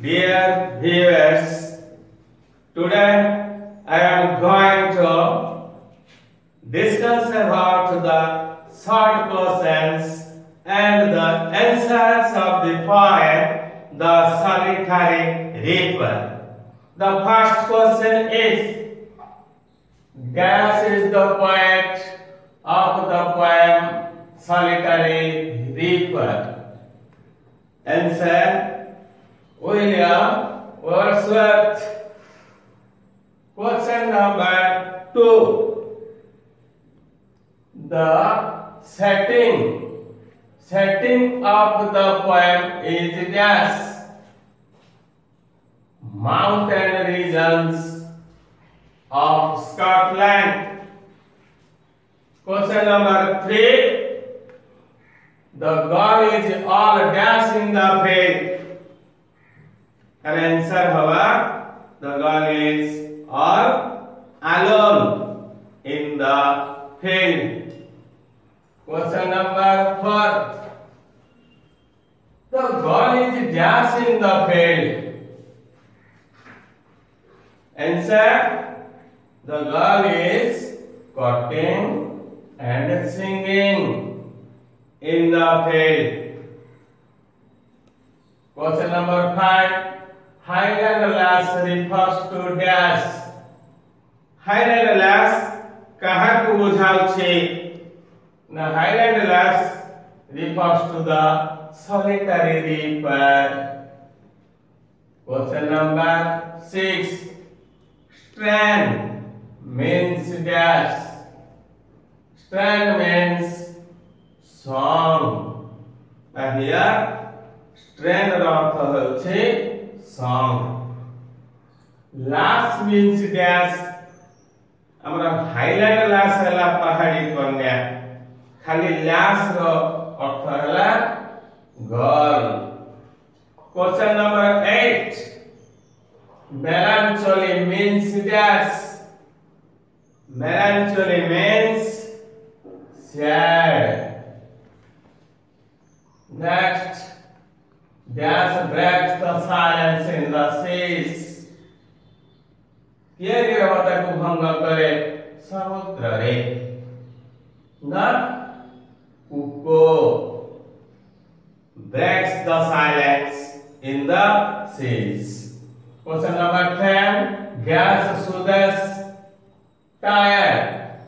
Dear viewers, today I am going to discuss about the short questions and the answers of the poem The Solitary Reaper. The first question is Gas is the poet of the poem Solitary Reaper. Answer William Wordsworth. Question number two. The setting, setting of the poem is gas. Mountain regions of Scotland. Question number three. The girl is all gas in the field. And answer however, the girl is all alone in the field. Question number four. The girl is dash in the field. Answer. The girl is cutting and singing in the field. Question number five. higher and less refers to dash. Highland and less कहाँ को बुझाव छे? ना higher refers to the solitary deep river. Question number six. Strand means dash. Strand means song. And here, strand of the whole. song lass means dash আমরা highlight lass হেলা পাহাড়ি কন্যা খালি lass র অর্থ হেলা girl question number 8 melancholy means dash melancholy means sad next Dash breaks the silence in the seas. ये निरवता को भंग करे समुद्र रे the उको breaks the silence in the seas. Question number ten. Gas soothes tired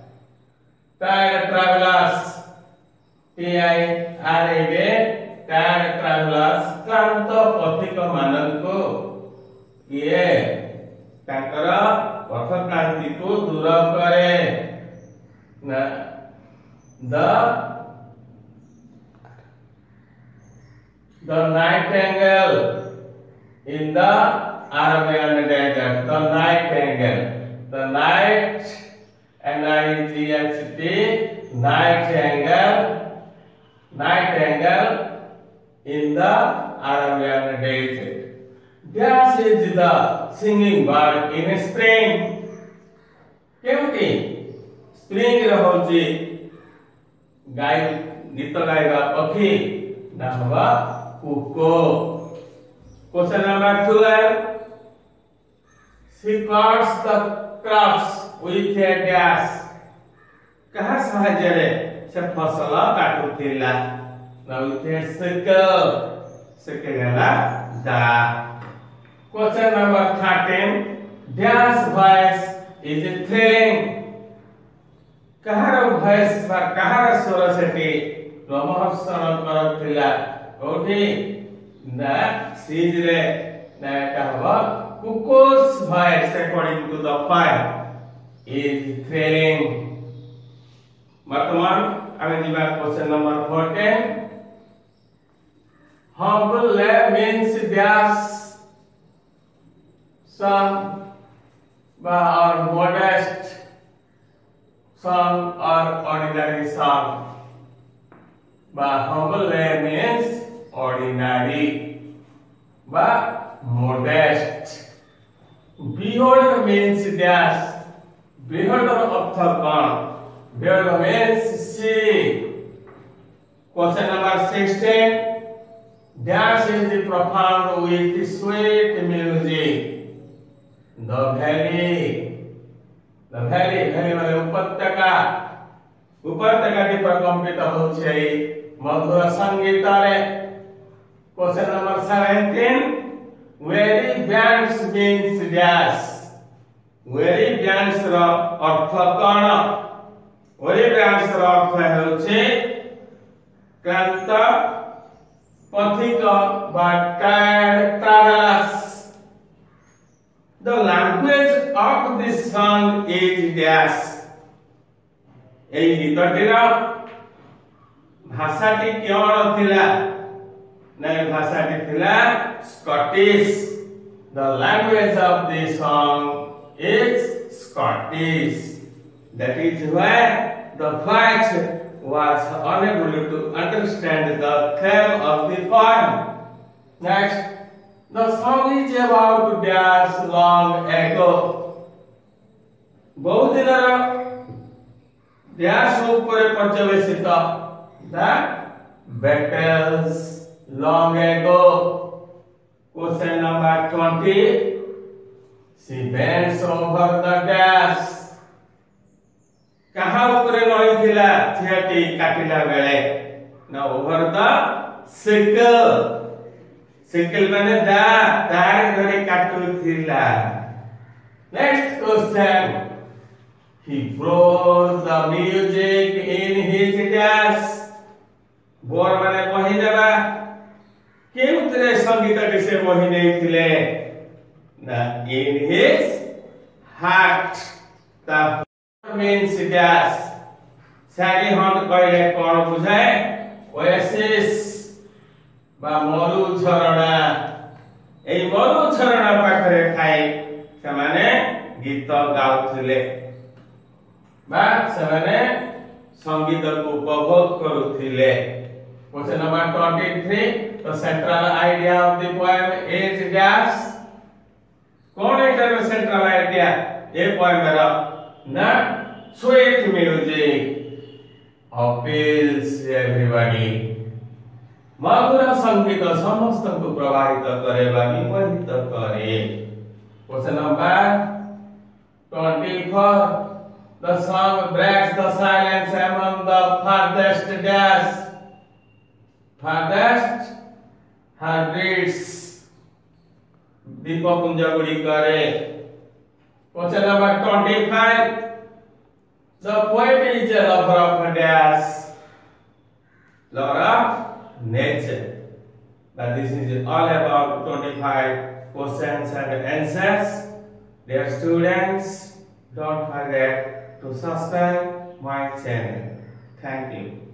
tired travelers T I R A D को दूर करे nightingale in the Arabian desert the nightingale the night N I G H T nightingale nightingale in the Arabian desert. That is the singing bird in spring. क्योंकि spring रहउछि गाय गीत गाइबा पक्षी ना हवा cuckoo question number 12 she cuts the crops with a dash कहा सहाय्य रे से फ़सल काटुथिला କାଟୁଥିଲା ନା with a sickle. Sickle ହେଲା ଦା Question number 13. Dash voice is thrilling. କାହାର ଭଏସ୍ ବା କାହାର ସ୍ୱର ସେଠି ରୋମହର୍ଷଣ କରୁଥିଲା କୋଉଠି ନା ସିଜରେ ନା ଏଟା ହବ cuckoo's voice according to the poem is thrilling ବର୍ତ୍ତମାନ ଆମେ ଯିବା କ୍ୱେଶ୍ଚନ ନମ୍ବର 14 हब ले मीन्स व्यास सन और मॉडेस्ट सन और ऑर्डिनरी सन humble means ordinary modest behold means व्यास बिहोल्ड अर्थ कौन behold means see question number sixteen Dash is the performed with sweet music. The valley, the valley, valley মানে উপত্যকা উপত্যকাটি প্রকম্পিত হচ্ছে মধুর সঙ্গীতরে question number 17 weary bands means dash weary bands র অর্থ কোন এই গীতটির ভাষাটি কেমন না ভাষাটি Scottish The language of the song is Scottish. That is why the fox was unable to understand the theme of the poem. Next, the song is about years long ago. বহু দিনর their slope করে পর্যবেসিত। That battles long ago. Question number 20 she bends over the gas. কাহা উপরে নইছিলা ঝিয়াটি কাটিলা বেলে। না over the সিকল সিকল মানে দা তার ঘরে কাটুছিলা next question He blows the music in his ears. বর মানে বহি যাবা কেউতরে সংগীত কিসে বহি নেইছিলে না ইন হিজ হার্ট তা মিন্স ড্যাশ স্যারি হন্ট কইলে কোন বুঝায়? ওয়েসিস বা মরু ঝরণা এই মরু ঝরণা পাখরে খাই সেমানে গীত গাউଥିଲେ ବା ସେମାନେ ସଙ୍ଗୀତକୁ ଉପଭୋଗ କରୁଥିଲେ Question number 23 The central idea of the poem is dash କଣ ଏଟାର central idea ଏ poemର ନା sweet music appeals everybody ମଧୁର ସଙ୍ଗୀତ ସମସ୍ତଙ୍କୁ ପ୍ରଭାବିତ କରେ ବା ବିମୋହିତ କରେ Question number 24 The song breaks the silence among the farthest gas. Farthest heartbeats. Punja Kunjagudi Kare. Question number 25. The poet is a lover of dash. Lover of nature. But this is all about 25 questions and answers. Dear students, don't forget to subscribe my channel. Thank you.